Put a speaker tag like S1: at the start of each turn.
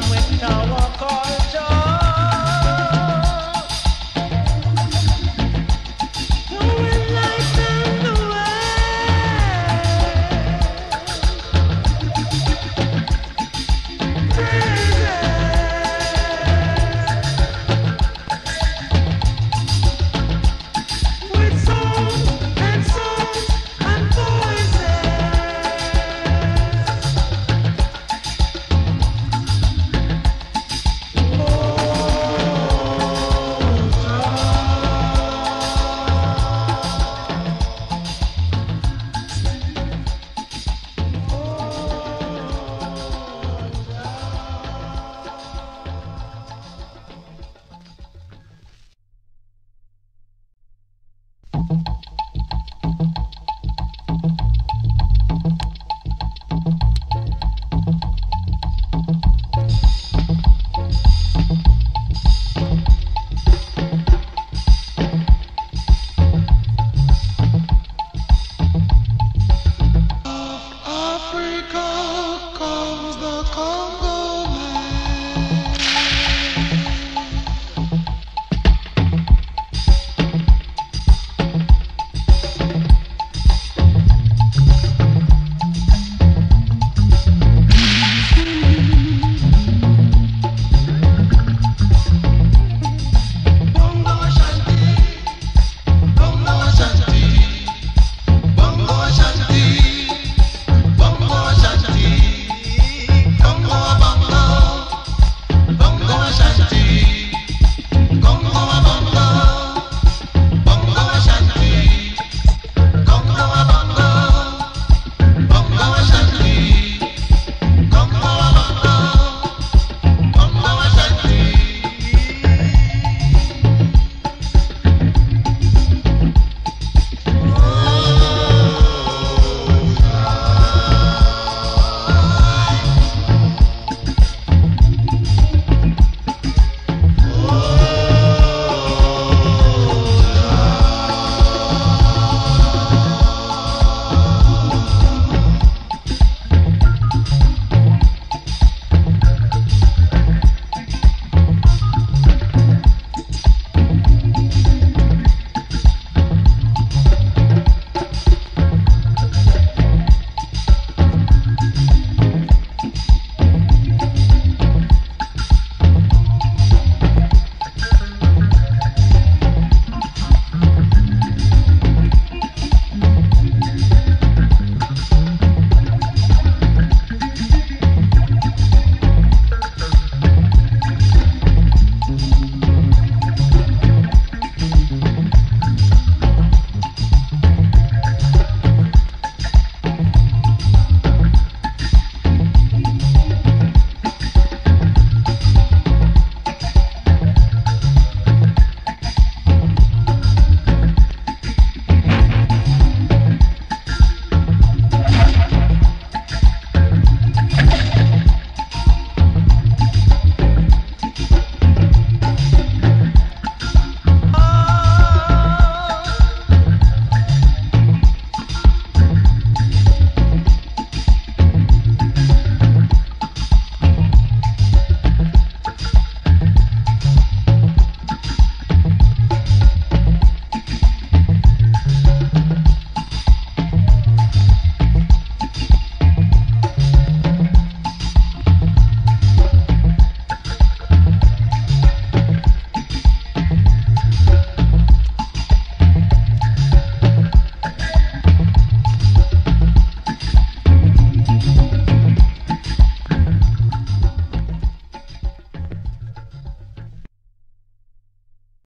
S1: come with shower.